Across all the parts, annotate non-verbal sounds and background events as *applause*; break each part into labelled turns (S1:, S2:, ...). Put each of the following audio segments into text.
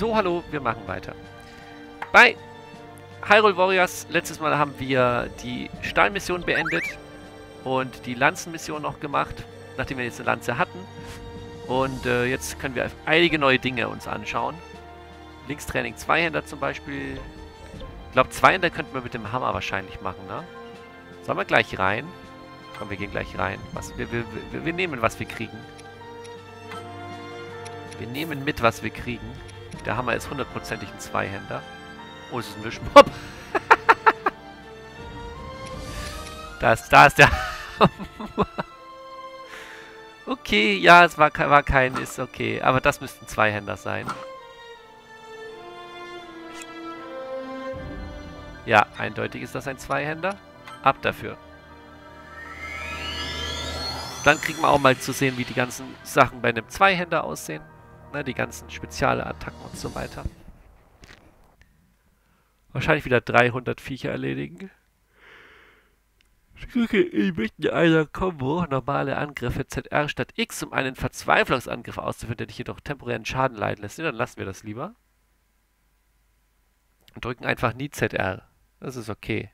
S1: So, hallo, wir machen weiter. Bei Hyrule Warriors, letztes Mal haben wir die Stahlmission beendet und die Lanzenmission noch gemacht, nachdem wir jetzt eine Lanze hatten. Und äh, jetzt können wir einige neue Dinge uns anschauen. Linkstraining Zweihänder zum Beispiel. Ich glaube, Zweihänder könnten wir mit dem Hammer wahrscheinlich machen, ne? Sollen wir gleich rein? Komm, wir gehen gleich rein. Was, wir, wir, wir, wir nehmen, was wir kriegen. Wir nehmen mit, was wir kriegen. Der Hammer ist hundertprozentig ein Zweihänder. Oh, es ist ein Wischmob. *laughs* da, ist, da ist der *laughs* Okay, ja, es war, war kein, ist okay. Aber das müssten Zweihänder sein. Ja, eindeutig ist das ein Zweihänder. Ab dafür. Dann kriegen wir auch mal zu sehen, wie die ganzen Sachen bei einem Zweihänder aussehen. Ne, die ganzen spezielle Attacken und so weiter. Wahrscheinlich wieder 300 Viecher erledigen. Drücke inmitten einer Combo normale Angriffe ZR statt X, um einen Verzweiflungsangriff auszuführen, der dich jedoch temporären Schaden leiden lässt. Ja, dann lassen wir das lieber. Und drücken einfach nie ZR. Das ist okay.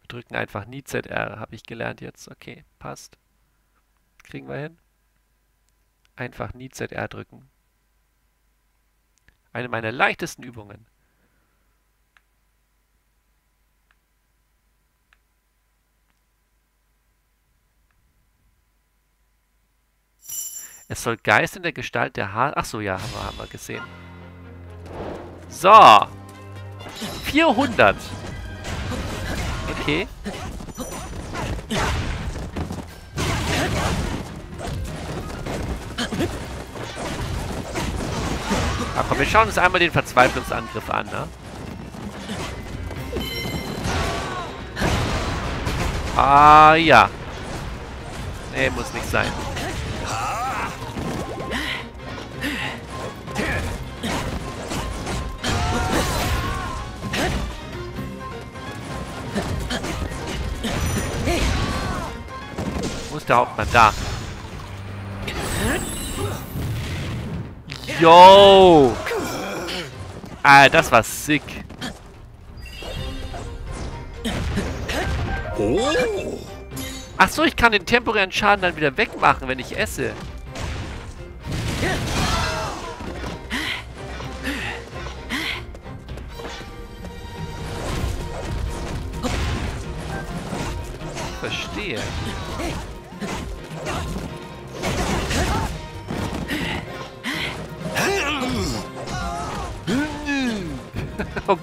S1: Wir drücken einfach nie ZR, habe ich gelernt jetzt. Okay, passt. Kriegen wir hin. Einfach nie ZR drücken. Eine meiner leichtesten Übungen. Es soll Geist in der Gestalt der Haar... Ach so, ja, haben wir, haben wir gesehen. So. 400. Okay. Ach komm, wir schauen uns einmal den Verzweiflungsangriff an, ne? Ah, ja. Nee, muss nicht sein. Wo der Hauptmann? Da. Yo! Ah, das war sick. Oh. Ach so, ich kann den temporären Schaden dann wieder wegmachen, wenn ich esse.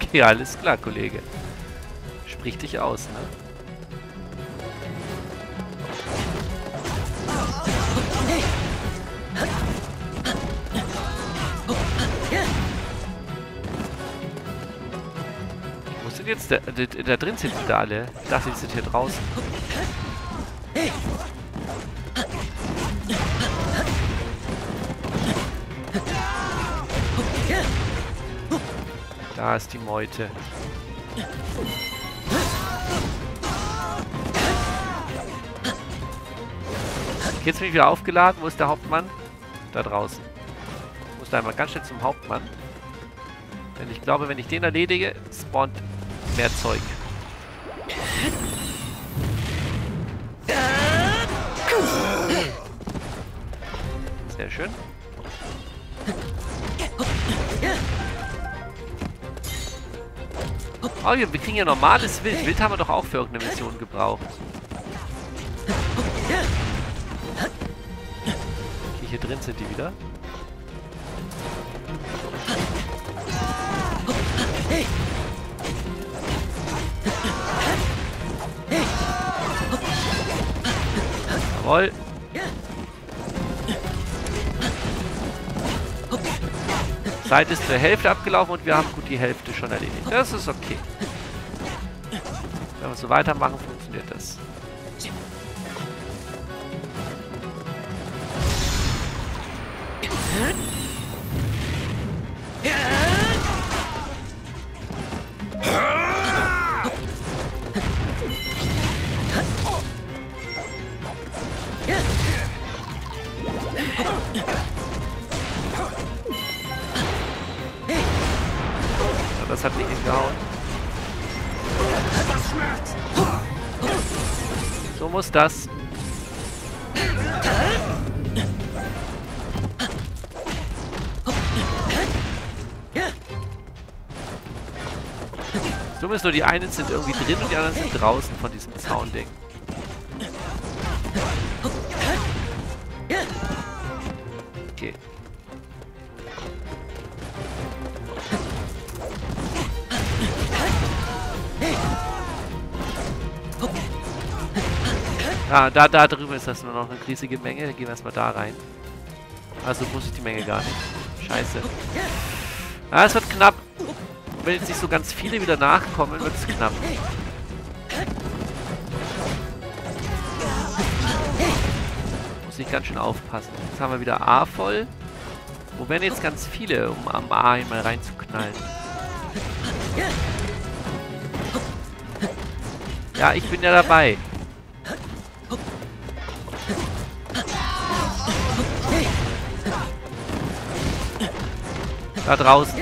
S1: *laughs* okay, alles klar, Kollege. Sprich dich aus, ne? Wo sind jetzt? Da, da, da drin sind da alle. Ich dachte, die sind hier draußen. Da ist die Meute. Jetzt bin ich wieder aufgeladen. Wo ist der Hauptmann? Da draußen. Ich muss da einmal ganz schnell zum Hauptmann. Denn ich glaube, wenn ich den erledige, spawnt mehr Zeug. Sehr schön. Oh, wir kriegen ja normales Wild. Wild haben wir doch auch für irgendeine Mission gebraucht. Okay, hier drin sind die wieder. Jawoll. Zeit ist zur Hälfte abgelaufen und wir haben gut die Hälfte schon erledigt. Das ist okay. Wenn wir so weitermachen, funktioniert das. Rausgehauen. So muss das. Dumm ist nur, die einen sind irgendwie drin und die anderen sind draußen von diesem Zaunding. Ah, da, da drüben ist das nur noch eine riesige Menge. Dann gehen wir erstmal da rein. Also muss ich die Menge gar nicht. Scheiße. Ah, es wird knapp. Wenn jetzt nicht so ganz viele wieder nachkommen, wird es knapp. Muss ich ganz schön aufpassen. Jetzt haben wir wieder A voll. Wo wären jetzt ganz viele, um am A einmal reinzuknallen? Ja, ich bin ja dabei. Da draußen.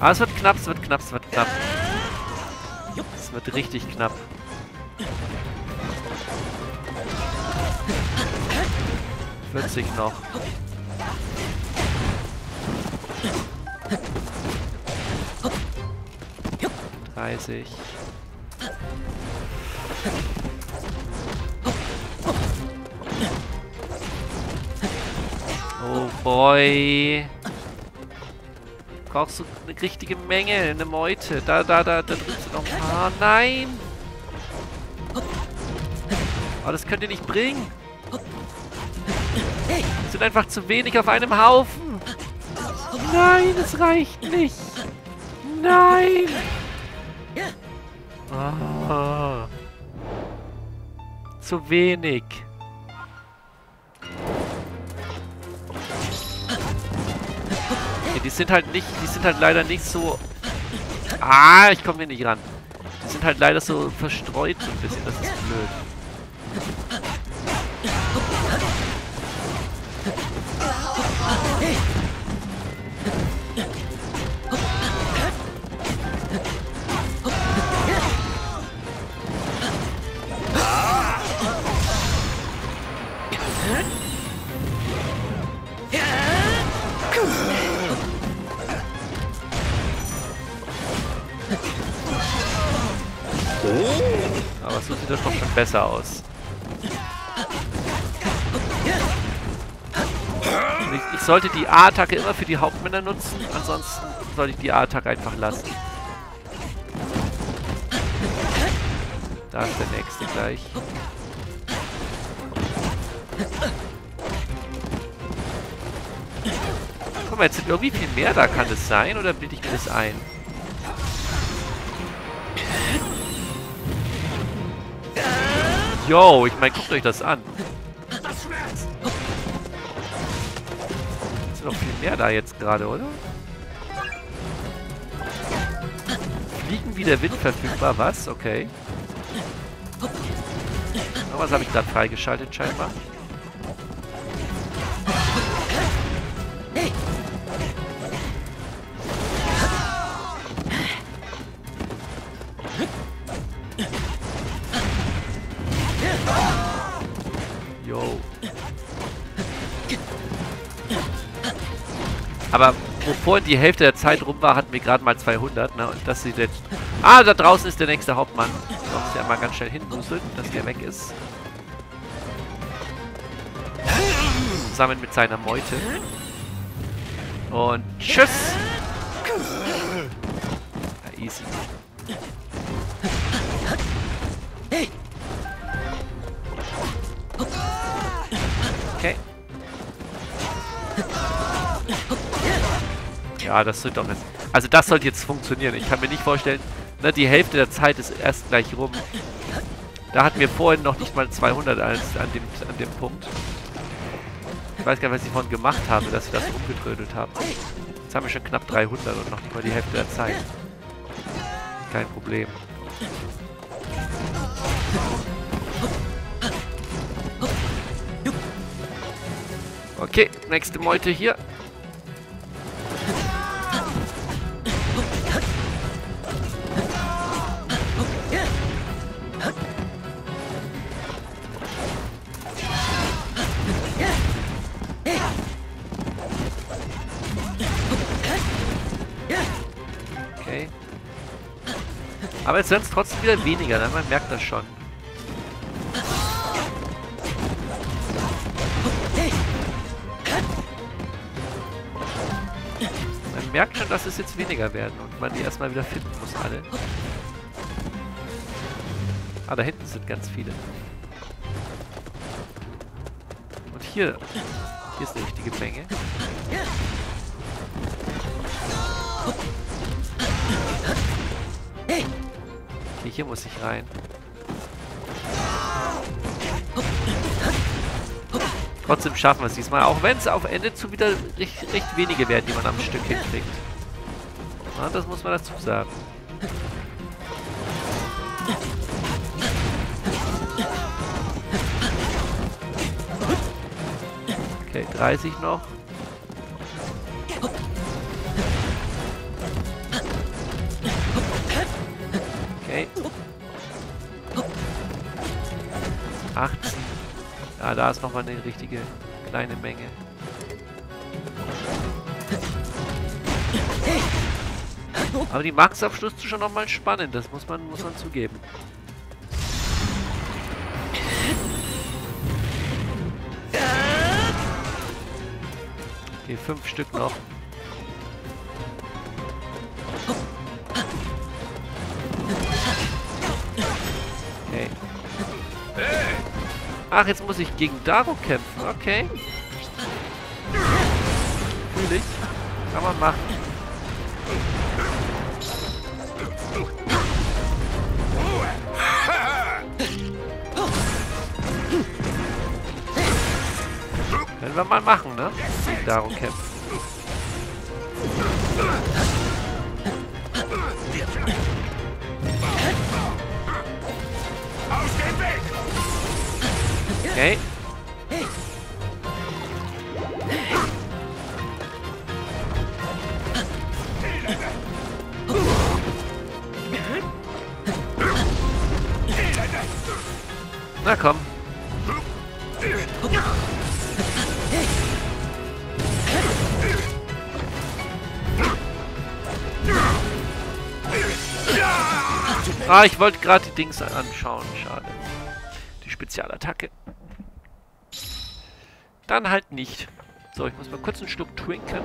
S1: Ah, es wird knapp, es wird knapp, es wird knapp. Es wird richtig knapp. Vierzig noch. Dreißig. Boy brauchst du eine richtige Menge, eine Meute. Da, da, da, da drückst du noch ein paar. Nein! Oh, das könnt ihr nicht bringen. Es sind einfach zu wenig auf einem Haufen. Nein, es reicht nicht. Nein! Oh. Zu wenig. Die sind halt nicht, die sind halt leider nicht so... Ah, ich komme hier nicht ran. Die sind halt leider so verstreut so ein bisschen, das ist blöd. Besser aus. Ich, ich, sollte die A-Attacke immer für die Hauptmänner nutzen, ansonsten sollte ich die A-Attacke einfach lassen. Da ist der nächste gleich. Guck mal, jetzt sind irgendwie viel mehr da. Kann das sein oder bilde ich mir das ein? Yo, ich meine, guckt euch das an. Ist noch viel mehr da jetzt gerade, oder? Fliegen wie der Wind verfügbar, was? Okay. Aber was habe ich gerade freigeschaltet scheinbar? Wo vorhin die Hälfte der Zeit rum war, hatten wir gerade mal 200. Ne? Und das sieht jetzt... Ah, da draußen ist der nächste Hauptmann. Da muss ja mal ganz schnell hinbuseln, dass der weg ist. Zusammen mit seiner Meute. Und tschüss! Ja, easy. Okay. Ja, das wird doch jetzt... Also das sollte jetzt funktionieren. Ich kann mir nicht vorstellen, ne, die Hälfte der Zeit ist erst gleich rum. Da hatten wir vorhin noch nicht mal 200 als an dem, an dem Punkt. Ich weiß gar nicht, was ich vorhin gemacht habe, dass wir das umgetrödelt haben. Jetzt haben wir schon knapp 300 und noch nicht mal die Hälfte der Zeit. Kein Problem. Okay, nächste Meute hier. Aber jetzt sind es trotzdem wieder weniger, ne? man merkt das schon. Man merkt schon, dass es jetzt weniger werden und man die erstmal wieder finden muss, alle. Ah, da hinten sind ganz viele. Und hier, hier ist eine richtige Menge. Okay, hier muss ich rein. Trotzdem schaffen wir es diesmal, auch wenn es auf Ende zu wieder recht, recht wenige werden, die man am Stück hinkriegt. Ja, das muss man dazu sagen. Okay, 30 noch. Da ist nochmal eine richtige kleine Menge. Aber die Max-Abschluss ist schon nochmal spannend, das muss man, muss man zugeben. Okay, fünf Stück noch. Ach, jetzt muss ich gegen Daro kämpfen. Okay. Fühl ich. Kann man machen. Können wir mal machen, ne? Gegen Daro kämpfen. Okay. Na komm. Ah, ich wollte gerade die Dings anschauen. Schade. Die Spezialattacke. Dann halt nicht. So, ich muss mal kurz einen Schluck trinken.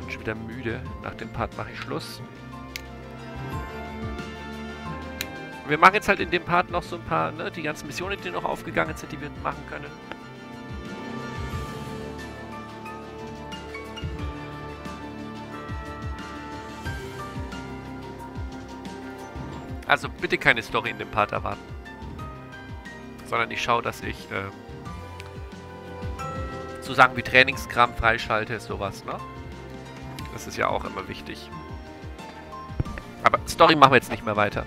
S1: Bin schon wieder müde. Nach dem Part mache ich Schluss. Wir machen jetzt halt in dem Part noch so ein paar, ne, die ganzen Missionen, die noch aufgegangen sind, die wir machen können. Also bitte keine Story in dem Part erwarten. Sondern ich schaue, dass ich ähm, so Sachen wie Trainingskram freischalte, sowas, ne? Das ist ja auch immer wichtig. Aber Story machen wir jetzt nicht mehr weiter.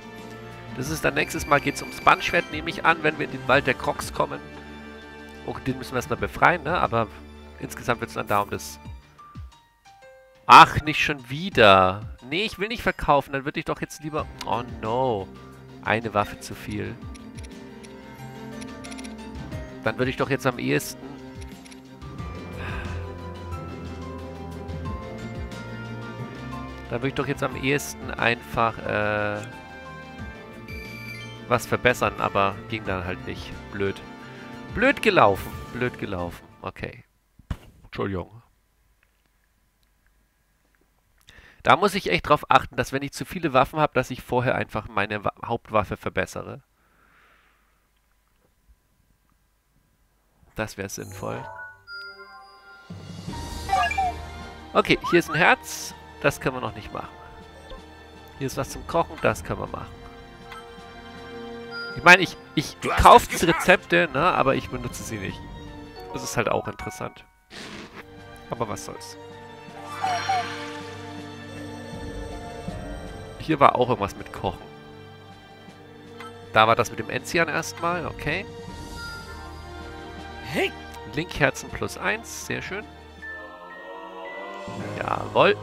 S1: Das ist dann nächstes Mal geht es ums Bandschwert, nehme ich an, wenn wir in den Wald der Crocs kommen. Oh, den müssen wir erstmal befreien, ne? Aber insgesamt wird es dann darum, das... Ach, nicht schon wieder. Nee, ich will nicht verkaufen. Dann würde ich doch jetzt lieber... Oh no. Eine Waffe zu viel. Dann würde ich doch jetzt am ehesten... Dann würde ich doch jetzt am ehesten einfach äh, was verbessern, aber ging dann halt nicht. Blöd. Blöd gelaufen. Blöd gelaufen. Okay. Entschuldigung. Da muss ich echt drauf achten, dass wenn ich zu viele Waffen habe, dass ich vorher einfach meine Wa Hauptwaffe verbessere. Das wäre sinnvoll. Okay, hier ist ein Herz. Das können wir noch nicht machen. Hier ist was zum Kochen. Das können wir machen. Ich meine, ich, ich kaufe diese Rezepte, ne, aber ich benutze sie nicht. Das ist halt auch interessant. Aber was soll's. Hier war auch irgendwas mit Kochen. Da war das mit dem Enzian erstmal, okay. Linkherzen plus 1, sehr schön. Jawohl.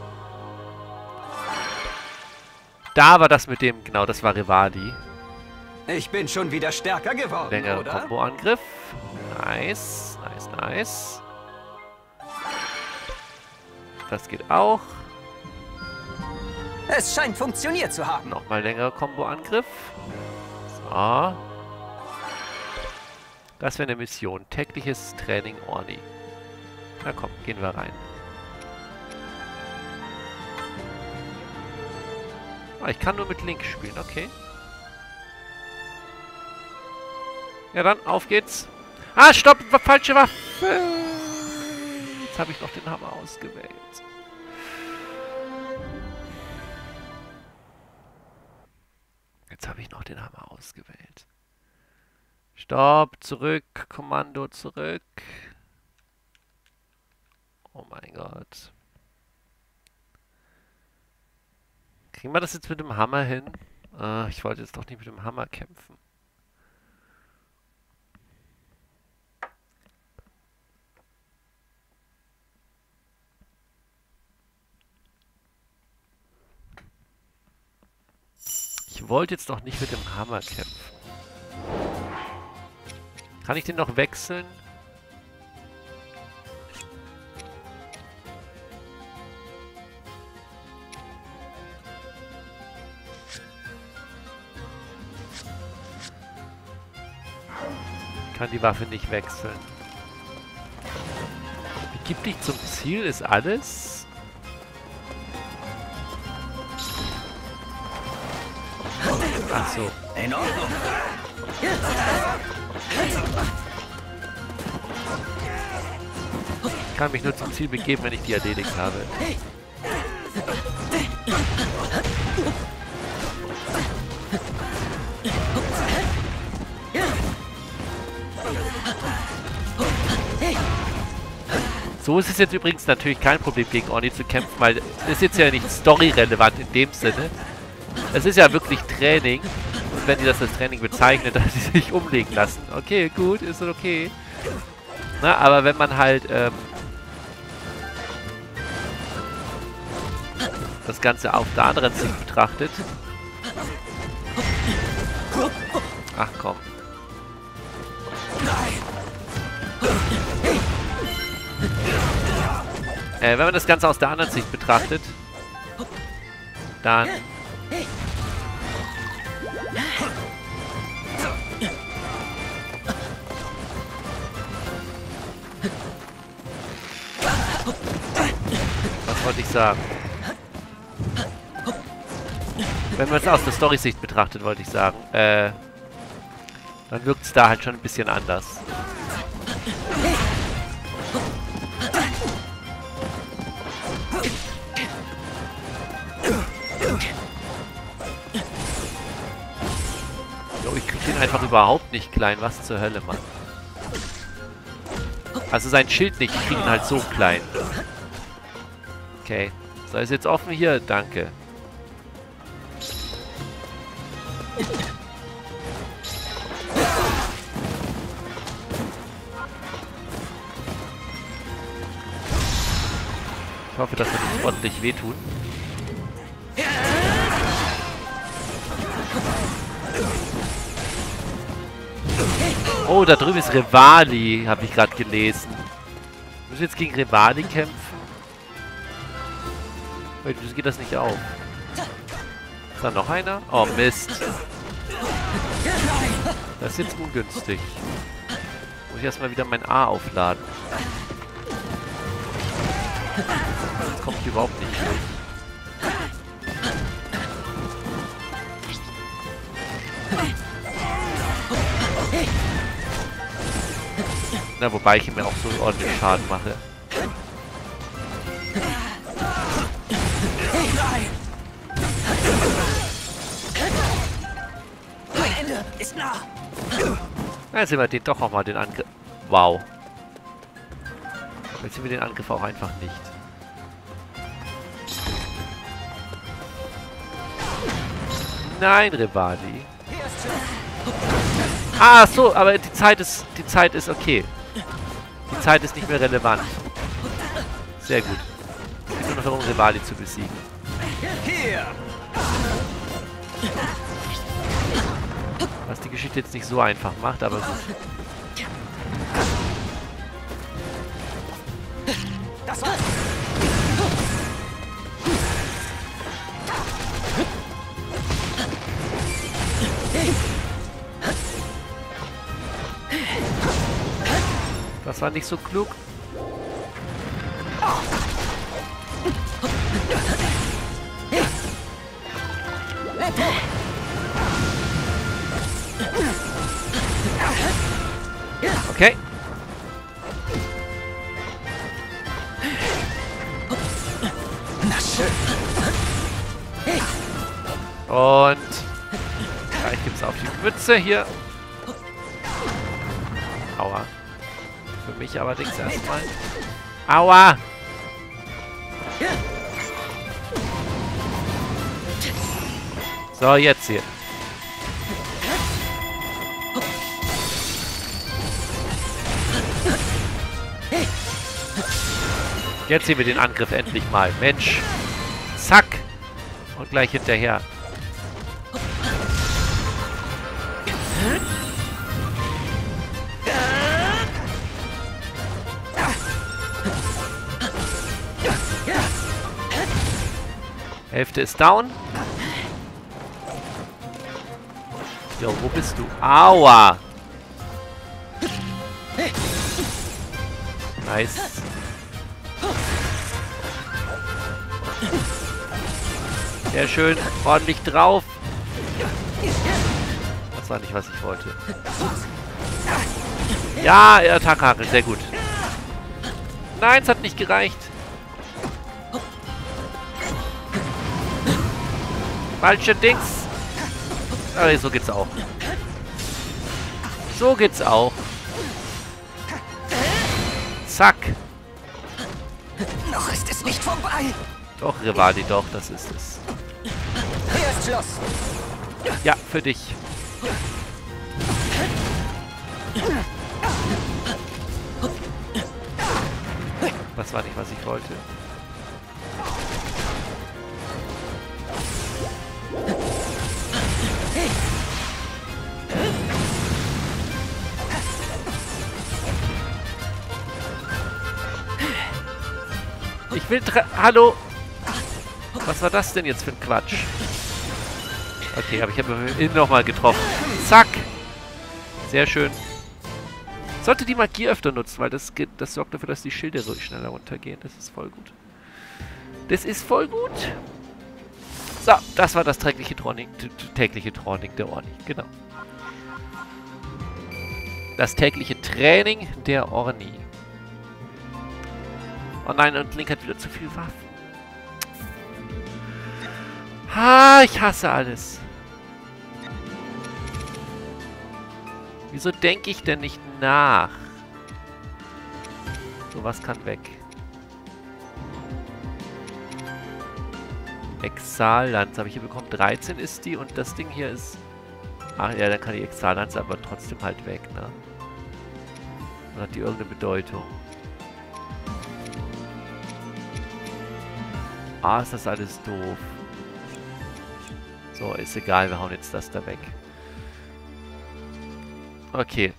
S1: Da war das mit dem, genau, das war Rivali.
S2: Ich bin schon wieder stärker geworden,
S1: Längerer
S2: oder?
S1: Combo-Angriff. Nice, nice, nice. Das geht auch.
S2: Es scheint funktioniert zu haben.
S1: Nochmal längerer Combo-Angriff. So. Das wäre eine Mission. Tägliches Training Orni. Na komm, gehen wir rein. Ah, ich kann nur mit Link spielen, okay. Ja dann, auf geht's. Ah, stopp, falsche Waffe. Jetzt habe ich noch den Hammer ausgewählt. Ausgewählt. Stopp, zurück, Kommando zurück. Oh mein Gott. Kriegen wir das jetzt mit dem Hammer hin? Ah, ich wollte jetzt doch nicht mit dem Hammer kämpfen. Ich wollte jetzt doch nicht mit dem Hammer kämpfen. Kann ich den noch wechseln? Kann die Waffe nicht wechseln. Begib dich zum Ziel, ist alles? Ach so.
S2: In Ordnung.
S1: Ich kann mich nur zum Ziel begeben, wenn ich die erledigt habe. So ist es jetzt übrigens natürlich kein Problem, gegen Orni zu kämpfen, weil es ist jetzt ja nicht story-relevant in dem Sinne. Es ist ja wirklich Training. Und wenn die das als Training bezeichnen, *laughs* dass sie sich umlegen lassen. Okay, gut, ist okay. Na, aber wenn man halt ähm, das Ganze auf der anderen Sicht betrachtet. Ach komm. Äh, wenn man das Ganze aus der anderen Sicht betrachtet, dann ich sagen? Wenn man es aus der Story-Sicht betrachtet, wollte ich sagen, äh, dann wirkt es da halt schon ein bisschen anders. Jo, ich krieg den einfach überhaupt nicht klein. Was zur Hölle, Mann. Also sein Schild nicht, ich krieg ihn halt so klein. Okay. So, ist jetzt offen hier? Danke. Ich hoffe, das wird uns ordentlich wehtun. Oh, da drüben ist Rivali, habe ich gerade gelesen. Müssen wir jetzt gegen Rivali kämpfen? Wieso geht das nicht auf? Ist da noch einer? Oh, Mist. Das ist jetzt ungünstig. Muss ich erstmal wieder mein A aufladen. Sonst komme ich überhaupt nicht durch. Na, wobei ich mir auch so ordentlich Schaden mache. Jetzt sehen wir den doch auch mal den Angriff. Wow. Jetzt sehen wir den Angriff auch einfach nicht. Nein,
S2: Schiff.
S1: Ah, so, aber die Zeit ist, die Zeit ist okay. Die Zeit ist nicht mehr relevant. Sehr gut. Es geht nur noch darum, Rivali zu besiegen. Die Geschichte jetzt nicht so einfach macht, aber.
S2: Das war's!
S1: Das war nicht so klug. Mütze hier. Aua. Für mich allerdings erstmal. Aua! So, jetzt hier. Jetzt sehen wir den Angriff endlich mal. Mensch. Zack. Und gleich hinterher. Hälfte ist down. Jo, wo bist du? Aua! Nice. Sehr schön. Ordentlich drauf. Das war nicht, was ich wollte. Ja, Attacke, sehr gut. Nein, es hat nicht gereicht. Falsche Dings. Aber so geht's auch. So geht's auch. Zack.
S2: Noch ist es nicht vorbei.
S1: Doch, Rivali, doch, das ist es.
S2: Hier ist Schluss.
S1: Ja, für dich. Das war nicht, was ich wollte. Ich will... Hallo? Was war das denn jetzt für ein Quatsch? Okay, aber ich habe ihn nochmal getroffen. Zack! Sehr schön. Sollte die Magie öfter nutzen, weil das, geht, das sorgt dafür, dass die Schilde ruhig schneller runtergehen. Das ist voll gut. Das ist voll gut. So, das war das tägliche Training, tägliche Training der Orni. Genau. Das tägliche Training der Orni. Oh nein, und Link hat wieder zu viel Waffen. Ha, ich hasse alles. Wieso denke ich denn nicht nach? Sowas kann weg. Exallanze habe ich hier bekommen. 13 ist die und das Ding hier ist... Ach ja, dann kann die Exallanze aber trotzdem halt weg, ne? Oder hat die irgendeine Bedeutung? Ah, ist das alles doof. So, ist egal, wir hauen jetzt das da weg. Okay.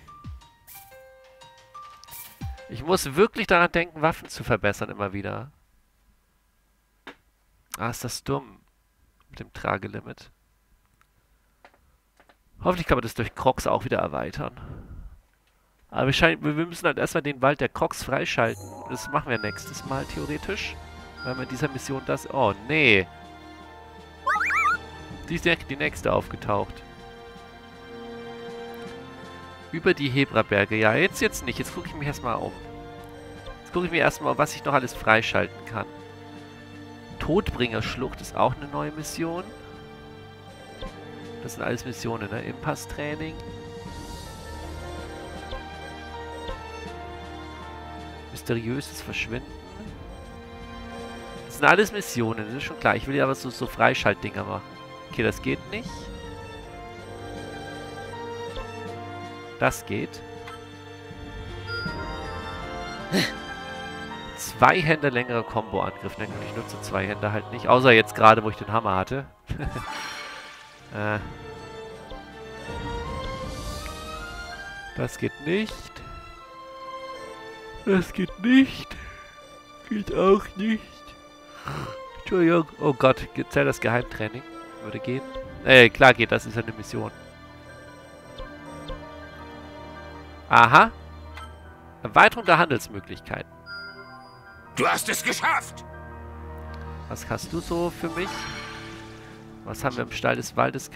S1: Ich muss wirklich daran denken, Waffen zu verbessern immer wieder. Ah, ist das dumm. Mit dem Tragelimit. Hoffentlich kann man das durch Crocs auch wieder erweitern. Aber wir, wir müssen halt erstmal den Wald der Crocs freischalten. Das machen wir nächstes Mal theoretisch. Weil in dieser Mission das... Oh, nee. Die ist direkt die nächste aufgetaucht. Über die Hebraberge. Ja, jetzt jetzt nicht. Jetzt gucke ich mich erstmal um. Jetzt gucke ich mir erstmal, was ich noch alles freischalten kann. Todbringerschlucht ist auch eine neue Mission. Das sind alles Missionen, ne? Impass-Training. Mysteriöses Verschwinden. Sind alles Missionen, das ist schon klar. Ich will ja aber so, so Freischaltdinger machen. Okay, das geht nicht. Das geht. Zwei Hände längerer Combo-Angriff. Na ich nutze zwei Hände halt nicht. Außer jetzt gerade, wo ich den Hammer hatte. *laughs* äh. Das geht nicht. Das geht nicht. Geht auch nicht. Entschuldigung. Oh Gott, zählt das Geheimtraining? Würde gehen. Äh, klar geht, das ist eine Mission. Aha. Erweiterung der Handelsmöglichkeiten.
S3: Du hast es geschafft!
S1: Was hast du so für mich? Was haben wir im Stall des Waldes?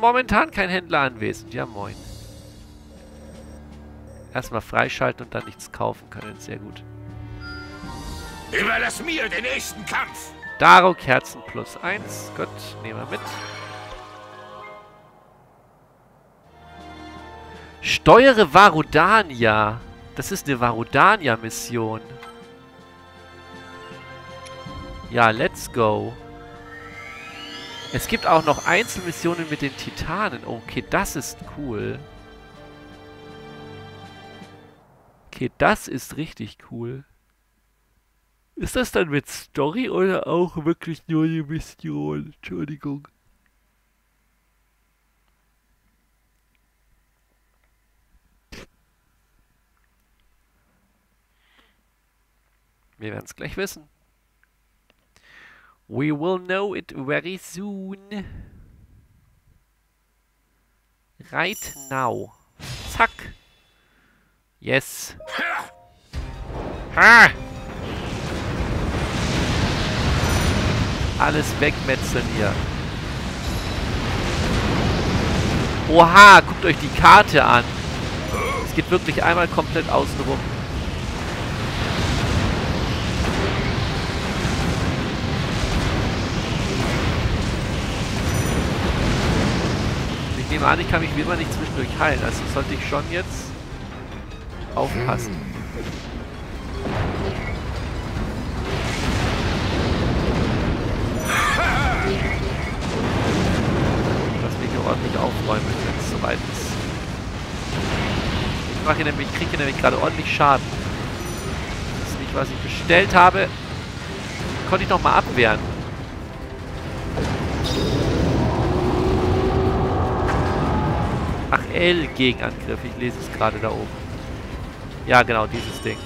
S1: Momentan kein Händler anwesend. Ja, moin. Erstmal freischalten und dann nichts kaufen können. Sehr gut.
S3: Überlass mir den nächsten Kampf!
S1: Daro Kerzen plus 1. Gut, nehmen wir mit. Steuere Varudania. Das ist eine Varudania-Mission. Ja, let's go. Es gibt auch noch Einzelmissionen mit den Titanen. Okay, das ist cool. Okay, das ist richtig cool. Ist das dann mit Story oder auch wirklich nur eine Mission? Entschuldigung. Wir werden es gleich wissen. We will know it very soon. Right now. Zack. Yes. Ha! Alles wegmetzeln hier. Oha, guckt euch die Karte an. Es geht wirklich einmal komplett außen rum. Ich nehme an, ich kann mich wie immer nicht zwischendurch heilen. Also sollte ich schon jetzt aufpassen. Dass wir hier ordentlich aufräumen, wenn es soweit ist. Ich mache nämlich, kriege nämlich gerade ordentlich Schaden. Das ist nicht, was ich bestellt habe. Konnte ich noch mal abwehren. Ach, L-Gegenangriff. Ich lese es gerade da oben. Ja, genau, dieses Ding.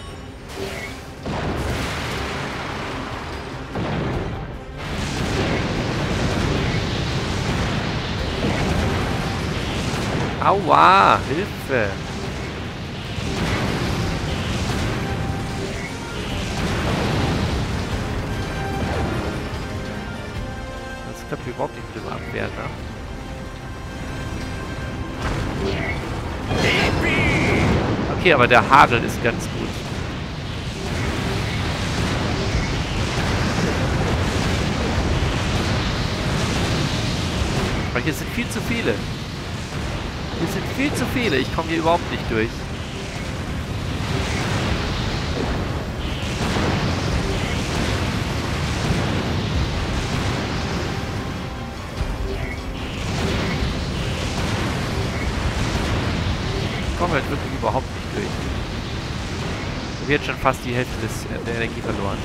S1: Aua, Hilfe. Das klappt überhaupt nicht mit dem Abwehren, ne? Okay, aber der Hagel ist ganz gut. Aber hier sind viel zu viele. Hier sind viel zu viele. Ich komme hier überhaupt nicht durch. Ich komme halt wirklich überhaupt nicht durch. Ich habe jetzt schon fast die Hälfte des, äh, der Energie verloren.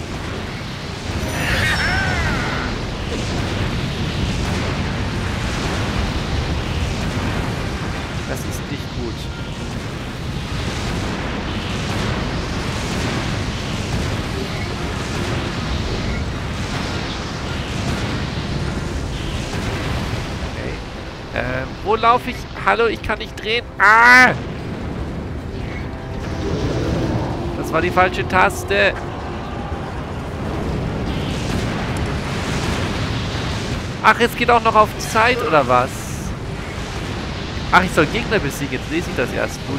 S1: Das ist nicht gut. Okay. Ähm, wo laufe ich? Hallo, ich kann nicht drehen. Ah! Das war die falsche Taste. Ach, es geht auch noch auf Zeit, oder was? Ach, ich soll Gegner besiegen. Jetzt lese ich das erst. Cool.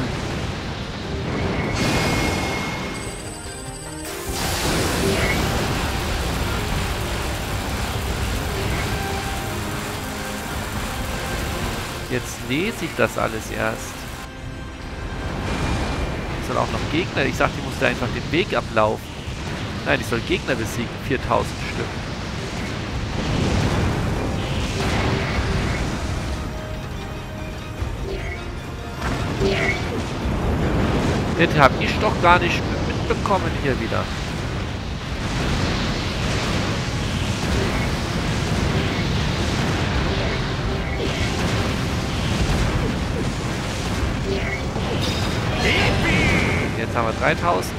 S1: Jetzt lese ich das alles erst. Ich soll auch noch Gegner... Ich sagte, ich musste einfach den Weg ablaufen. Nein, ich soll Gegner besiegen. 4000 Stück. Das habe ich doch gar nicht mitbekommen hier wieder. Jetzt haben wir 3000.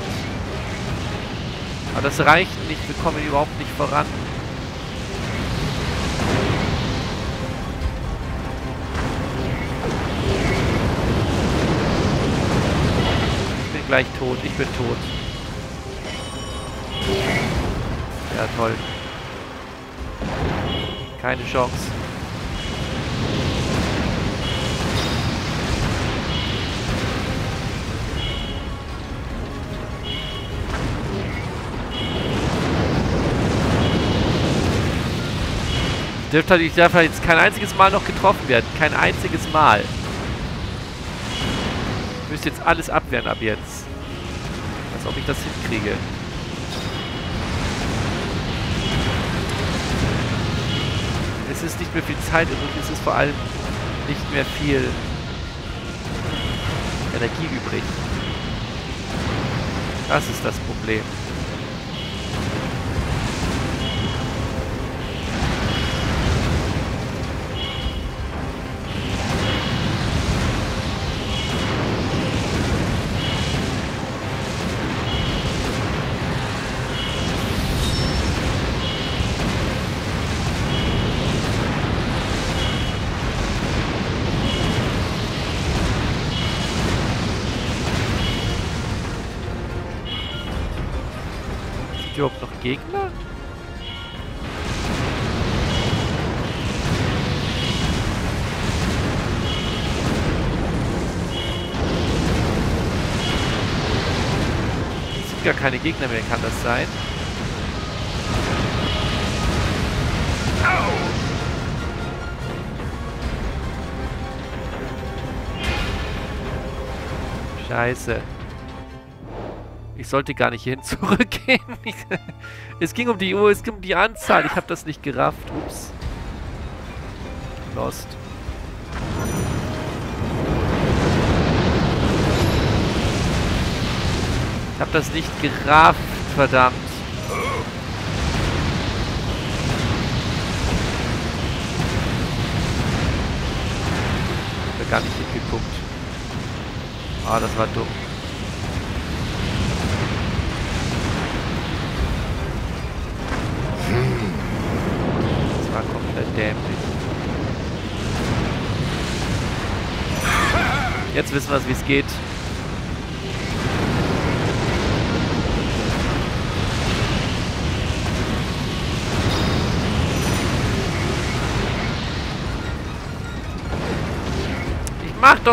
S1: Aber das reicht nicht, wir kommen überhaupt nicht voran. Gleich tot, ich bin tot. Ja, toll. Keine Chance. Ich darf halt jetzt kein einziges Mal noch getroffen werden. Kein einziges Mal. Ich müsste jetzt alles abwehren ab jetzt. Als ob ich das hinkriege. Es ist nicht mehr viel Zeit und es ist vor allem nicht mehr viel Energie übrig. Das ist das Problem. Keine Gegner mehr, kann das sein? Scheiße. Ich sollte gar nicht hierhin *laughs* zurückgehen. Es ging um die Uhr, es ging um die Anzahl. Ich habe das nicht gerafft. Ups. Lost. Das nicht gerafft, verdammt. Ich hab gar nicht hingeguckt. Ah, das war dumm. Das war komplett dämlich. Jetzt wissen wir, wie es geht.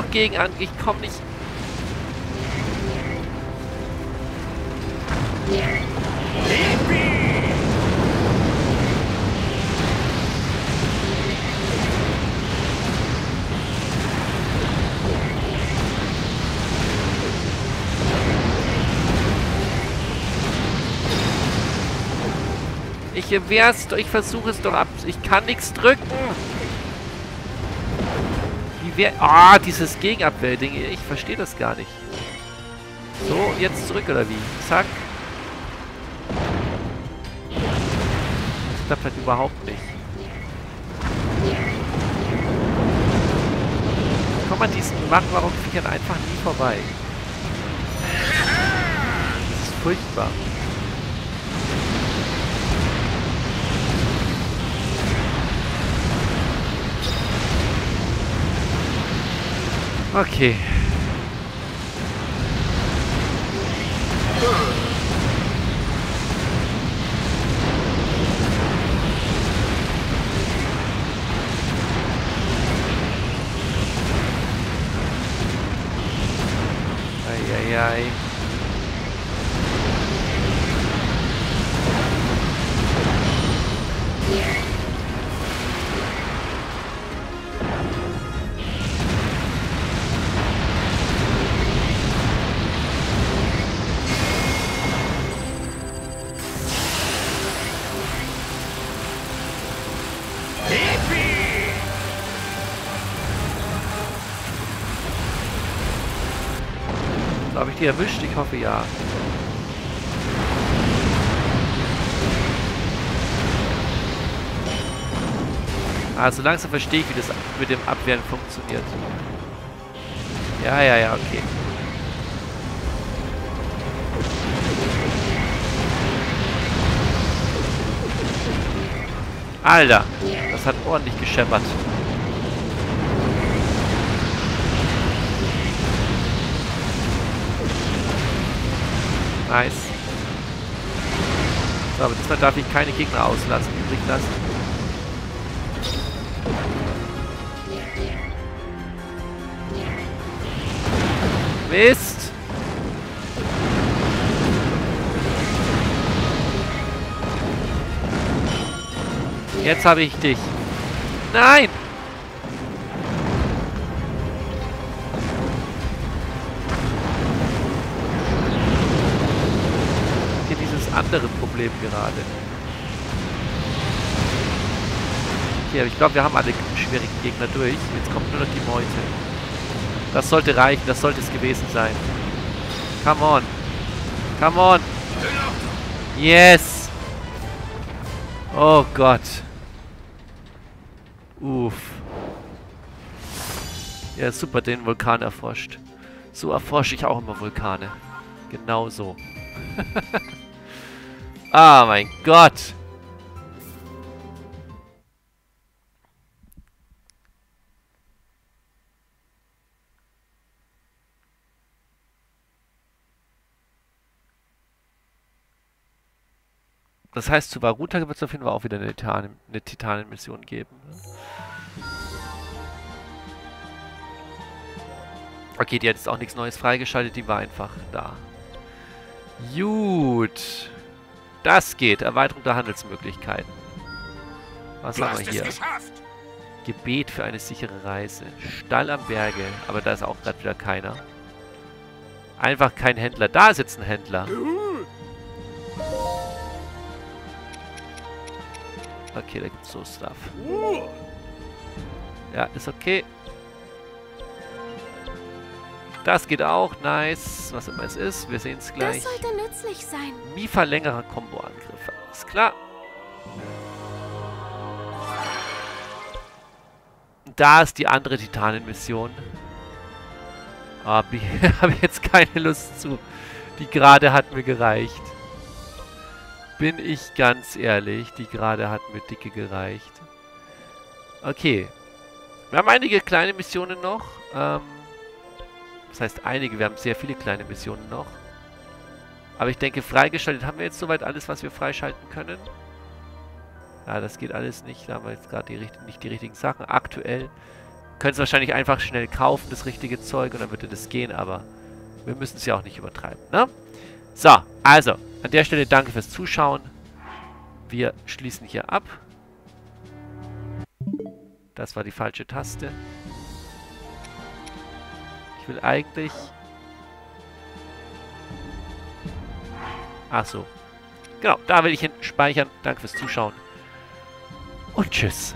S1: Doch gegen an. Ich komm nicht. Ich doch, ich versuche es doch ab. Ich kann nichts drücken. Wer. Ah, dieses Gegenabwehr-Ding. Ich verstehe das gar nicht. So, jetzt zurück oder wie? Zack. Das klappt halt überhaupt nicht. Ich komme an diesen Warenviechern einfach nie vorbei. Das ist furchtbar. Okay. Eieiei. So, habe ich die erwischt? Ich hoffe ja. Also langsam verstehe ich, wie das mit dem Abwehren funktioniert. Ja, ja, ja, okay. Alter, das hat ordentlich gescheppert. Nice. So, aber diesmal darf ich keine Gegner auslassen, übrig lassen. Mist! Jetzt habe ich dich. Nein! Problem gerade. Okay, aber ich glaube, wir haben alle schwierigen Gegner durch. Jetzt kommt nur noch die Meute. Das sollte reichen, das sollte es gewesen sein. Come on. Come on. Yes. Oh Gott. Uff. Ja, super, den Vulkan erforscht. So erforsche ich auch immer Vulkane. Genau so. *laughs* ah, mein Gott. Das heißt, zu Baruta wird es auf jeden Fall auch wieder eine, Titan eine Titanen-Mission geben. Okay, die hat jetzt auch nichts Neues freigeschaltet, die war einfach da. Gut. Das geht. Erweiterung der Handelsmöglichkeiten. Was du haben wir hier? Gebet für eine sichere Reise. Stall am Berge. Aber da ist auch gerade wieder keiner. Einfach kein Händler. Da ist jetzt ein Händler. Okay, da gibt's so Stuff. Ja, ist okay. Das geht auch. Nice. Was immer es ist. Wir sehen es gleich.
S4: Das sollte nützlich sein.
S1: Mifa längerer Combo-Angriffe. Ist klar. Da ist die andere Titanen-Mission. Habe ich, *laughs* hab ich jetzt keine Lust zu. Die gerade hat mir gereicht. Bin ich ganz ehrlich, die gerade hat mir dicke gereicht. Okay. Wir haben einige kleine Missionen noch. Ähm, das heißt einige, wir haben sehr viele kleine Missionen noch. Aber ich denke, freigeschaltet haben wir jetzt soweit alles, was wir freischalten können. Ja, das geht alles nicht. Da haben wir jetzt gerade nicht die richtigen Sachen. Aktuell können es wahrscheinlich einfach schnell kaufen, das richtige Zeug, und dann würde das gehen, aber wir müssen es ja auch nicht übertreiben, ne? So, also, an der Stelle danke fürs Zuschauen. Wir schließen hier ab. Das war die falsche Taste. Will eigentlich... Ach so. Genau, da will ich hin speichern. Danke fürs Zuschauen. Und tschüss.